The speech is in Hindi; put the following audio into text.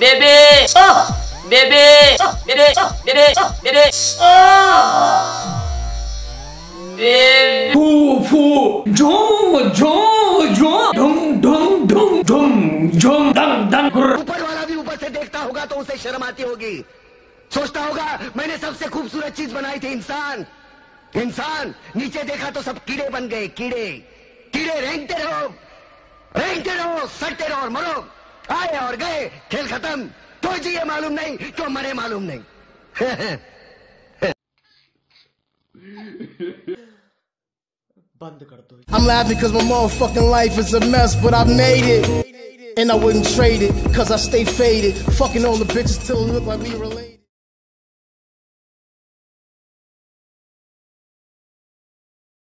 बेबे बेबे बेबे बेबे बेबे फू फू झो झो झो ढुम ढुम ढुम ढुम झुम दम दम ऊपर वाला भी ऊपर से देखता होगा तो उसे शर्म आती होगी। सोचता होगा मैंने सबसे खूबसूरत चीज़ बनाई थी इंसान। इंसान नीचे देखा तो सब कीड़े बन गए कीड़े कीड़े रेंगते रहो रेंगते रहो सटते रहो और मरो आए और गए खेल खत्म तो जिए मालूम नहीं तो मरे मालूम नहीं I'm laughing cause my motherfucking life is a mess, but I made it. And I wouldn't trade it, cause I stay faded. Fucking all the bitches till it look like we related.